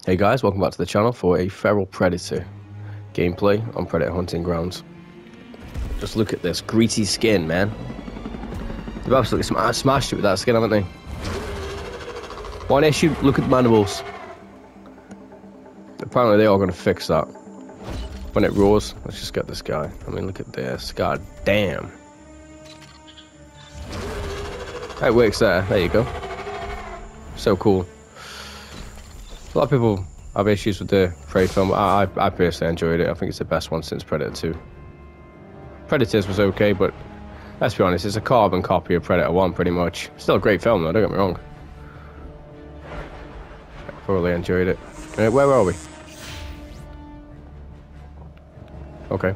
Hey guys, welcome back to the channel for a Feral Predator gameplay on Predator Hunting Grounds. Just look at this greasy skin, man. They've absolutely sm smashed it with that skin, haven't they? One issue, look at the mandibles. Apparently they're all going to fix that. When it roars, let's just get this guy. I mean, look at this. God damn. It works there. There you go. So cool. A lot of people have issues with the Prey film. I, I, I personally enjoyed it. I think it's the best one since Predator 2. Predators was okay, but let's be honest, it's a carbon copy of Predator 1 pretty much. Still a great film though, don't get me wrong. I thoroughly enjoyed it. Uh, where are we? Okay.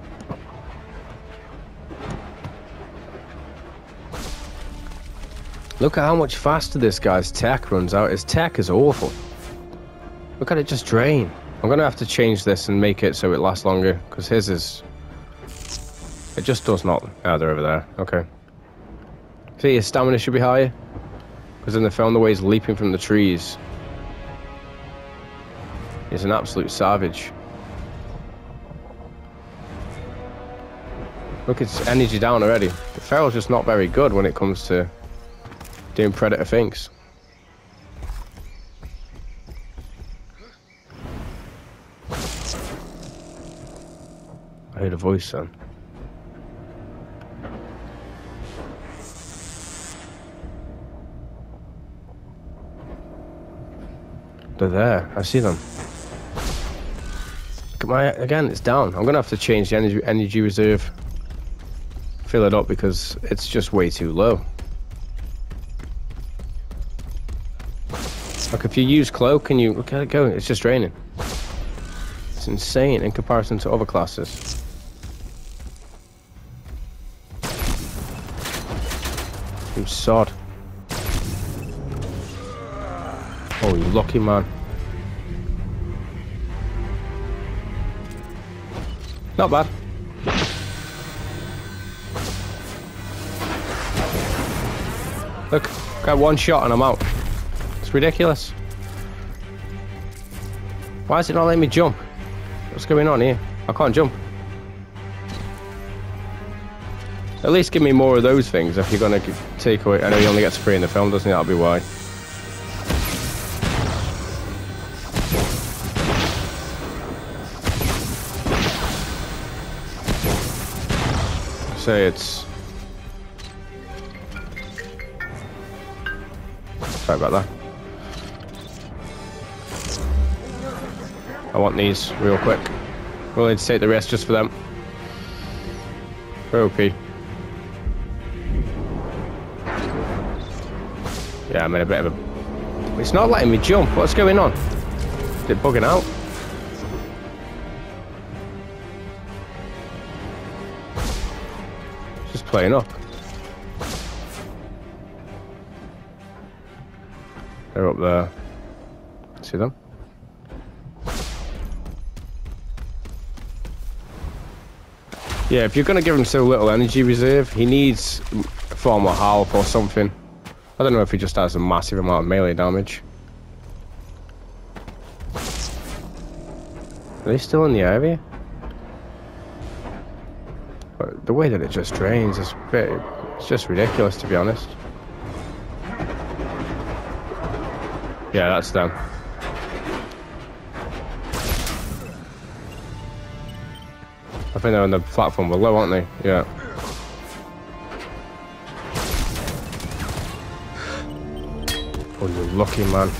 Look at how much faster this guy's tech runs out. His tech is awful. Look at it just drain. I'm going to have to change this and make it so it lasts longer, because his is... It just does not... Ah, they're over there. Okay. See, his stamina should be higher. Because in the film, the way he's leaping from the trees... He's an absolute savage. Look, it's energy down already. The Feral's just not very good when it comes to doing predator things. I heard a voice, son. They're there. I see them. Look at my again. It's down. I'm gonna have to change the energy energy reserve. Fill it up because it's just way too low. Like if you use cloak and you look at it go, it's just draining. It's insane in comparison to other classes. You sod. Oh, you lucky man. Not bad. Look, got one shot and I'm out. It's ridiculous. Why is it not letting me jump? What's going on here? I can't jump. At least give me more of those things if you're going to take away... I know he only gets three in the film, doesn't he? That'll be why. Say it's... Sorry about that. I want these real quick. Willing to take the rest just for them. OP. Yeah, I'm in a bit of a... It's not letting me jump. What's going on? Is it bugging out? Just playing up. They're up there. See them? Yeah, if you're going to give him so little energy reserve, he needs far more health or something. I don't know if he just has a massive amount of melee damage. Are they still in the area? But the way that it just drains is bit, it's just ridiculous to be honest. Yeah, that's them. I think they're on the platform below, aren't they? Yeah. Oh, you're lucky man.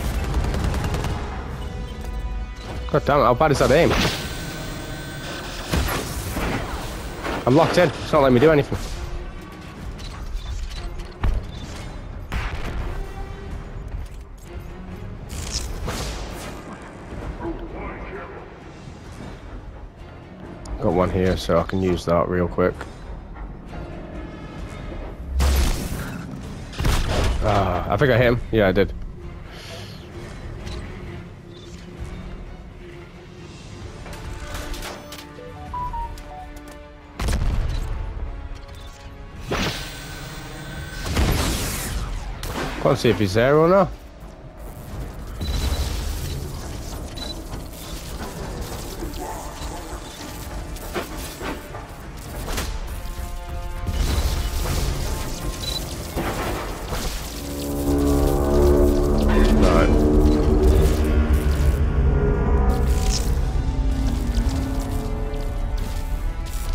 God damn it, how bad is that aim? I'm locked in. It's not letting me do anything. Got one here, so I can use that real quick. I think I hit him. Yeah, I did. Can't see if he's there or not.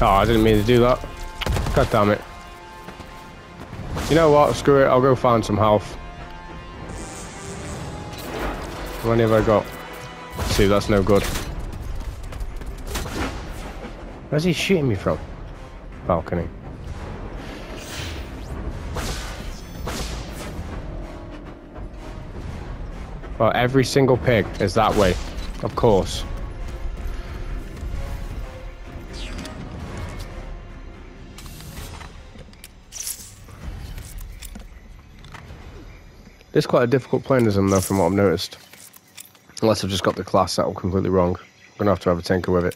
Oh, I didn't mean to do that. God damn it. You know what? Screw it. I'll go find some health. How many have I got? See, that's no good. Where's he shooting me from? Balcony. Well, every single pig is that way. Of course. It's quite a difficult them though, from what I've noticed. Unless I've just got the class set up completely wrong. I'm gonna have to have a tinker with it.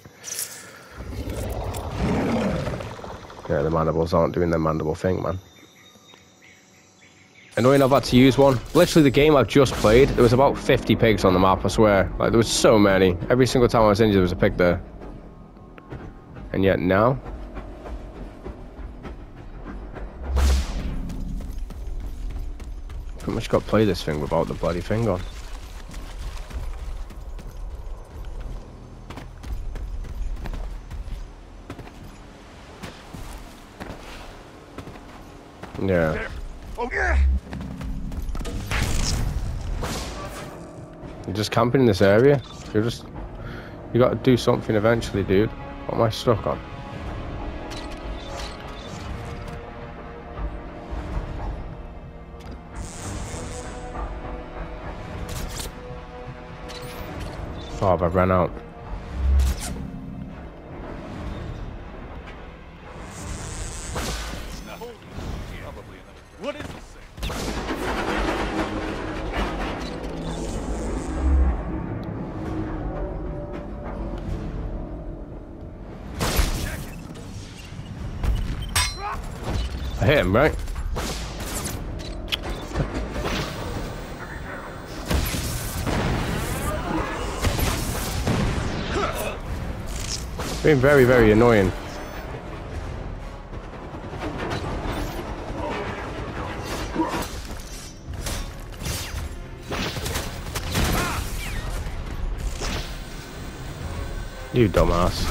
Yeah, the mandibles aren't doing their mandible thing, man. Annoying I've had to use one. Literally the game I've just played, there was about 50 pigs on the map, I swear. Like, there was so many. Every single time I was injured, there was a pig there. And yet now... Pretty much got to play this thing without the bloody thing on. Yeah. Oh yeah. You're just camping in this area. You're just you got to do something eventually, dude. What am I stuck on? Oh, I ran out. I hit him, right? Being very, very annoying. You dumbass.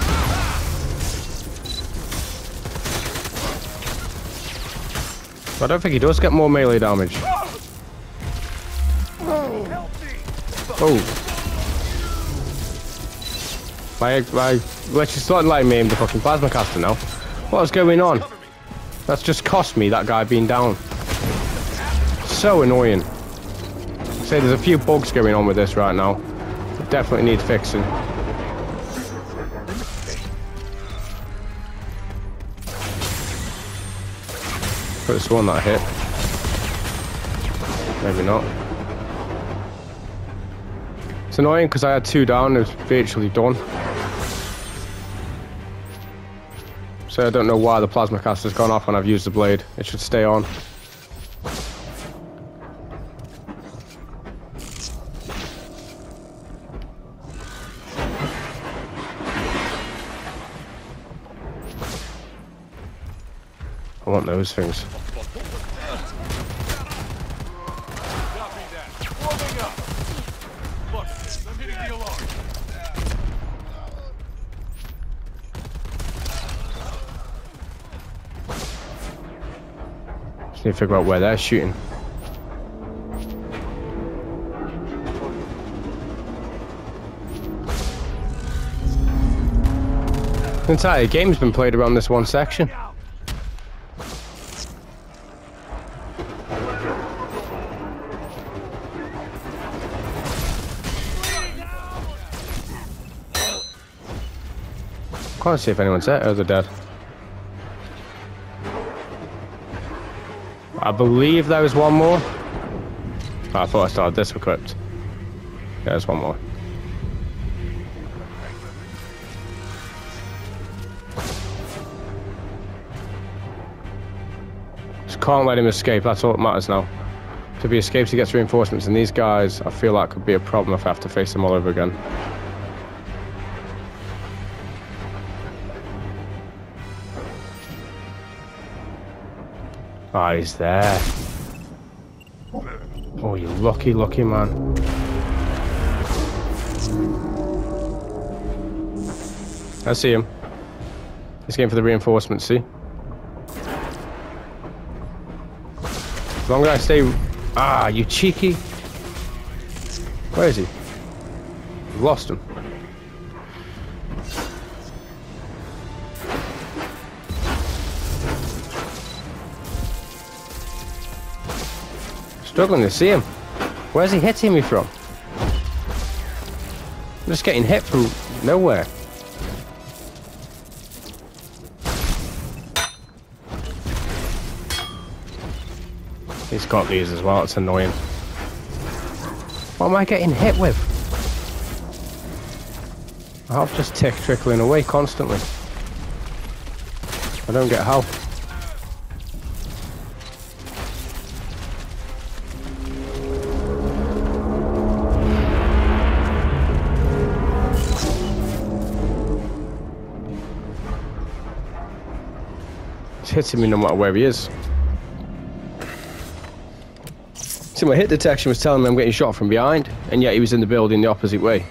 I don't think he does get more melee damage. Oh. My, my, let's just not letting me aim the fucking plasma caster now. What's going on? That's just cost me, that guy being down. So annoying. Say there's a few bugs going on with this right now. Definitely need fixing. First one that I hit. Maybe not. It's annoying because I had two down, it was virtually done. So I don't know why the plasma caster's gone off when I've used the blade. It should stay on. I want those things. Just need to figure out where they're shooting. The entire game's been played around this one section. Can't see if anyone's there. Oh, they're dead. I believe there was one more. Oh, I thought I started this equipped. Yeah, there's one more. Just can't let him escape. That's all that matters now. If he escapes, he gets reinforcements. And these guys, I feel like could be a problem if I have to face them all over again. Oh, he's there. Oh, you lucky, lucky man. I see him. He's going for the reinforcements, see? As long as I stay... Ah, you cheeky... Where is he? Lost him. Struggling to see him. Where's he hitting me from? I'm just getting hit from nowhere. He's got these as well, it's annoying. What am I getting hit with? I have just tick trickling away constantly. I don't get health. Hitting me no matter where he is. See, my hit detection was telling me I'm getting shot from behind, and yet he was in the building the opposite way.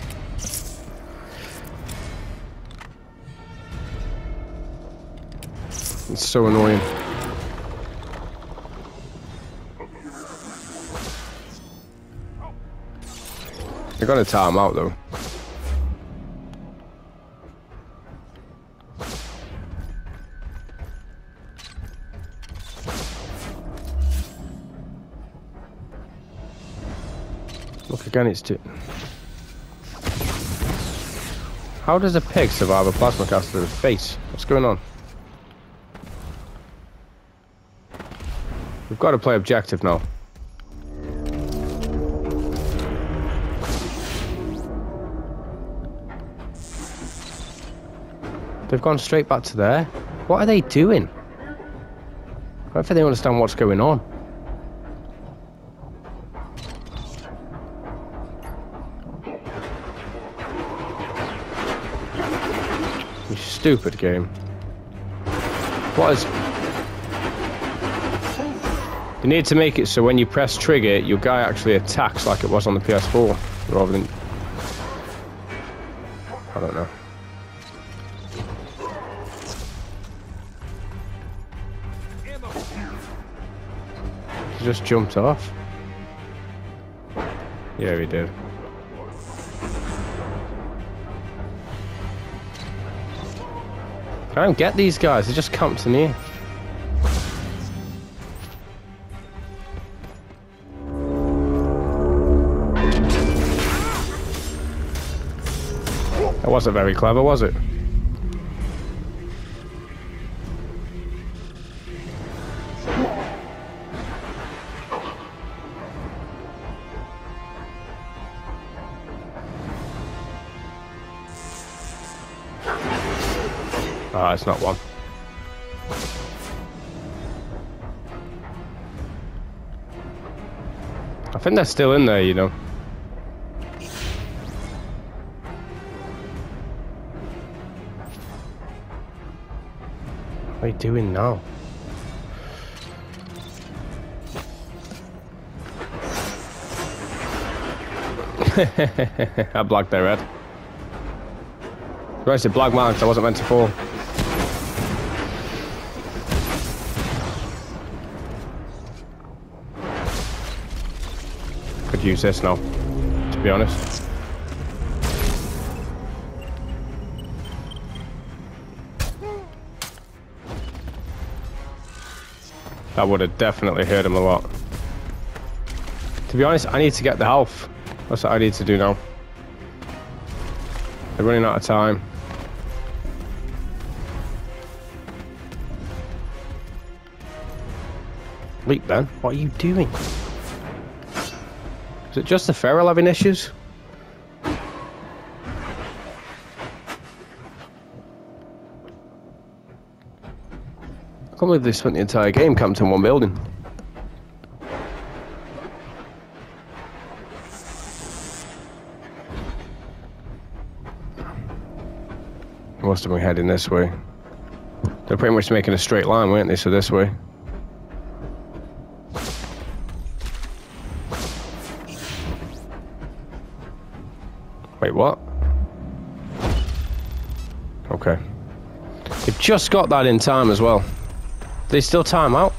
It's so annoying. They're gonna tire him out though. Again, it's two. How does a pig survive a plasma cast to the face? What's going on? We've got to play objective now. They've gone straight back to there. What are they doing? Think they understand what's going on. You stupid game. What is... You need to make it so when you press trigger, your guy actually attacks like it was on the PS4, rather than... I don't know. He just jumped off. Yeah, he did. I don't get these guys, they just come to me. That wasn't very clever, was it? Ah, it's not one. I think they're still in there, you know. What are you doing now? I blocked their red. I said black marks, I wasn't meant to fall. Use this now, to be honest. That would have definitely hurt him a lot. To be honest, I need to get the health. That's what I need to do now. They're running out of time. Leap then, what are you doing? Is it just the feral having issues? I can't believe they spent the entire game camped in one building. Must have been heading this way. They're pretty much making a straight line, weren't they? So this way. Wait, what? Okay. They've just got that in time as well. They still time out?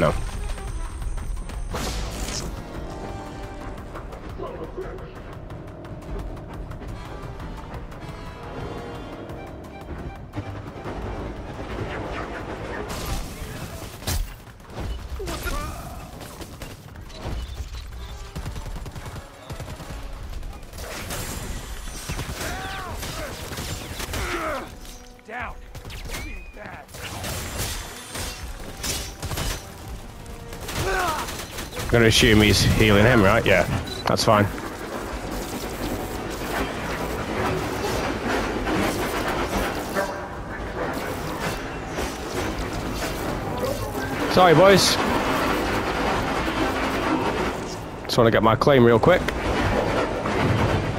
No. Gonna assume he's healing him, right? Yeah, that's fine. Sorry, boys. Just want to get my claim real quick.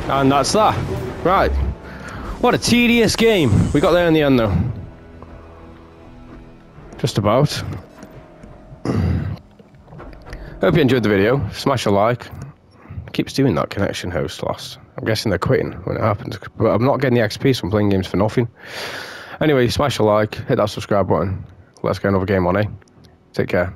And that's that. Right. What a tedious game. We got there in the end, though. Just about. Hope you enjoyed the video. Smash a like. Keeps doing that connection host loss. I'm guessing they're quitting when it happens. But I'm not getting the XP, so I'm playing games for nothing. Anyway, smash a like, hit that subscribe button. Let's get another game on, eh? Take care.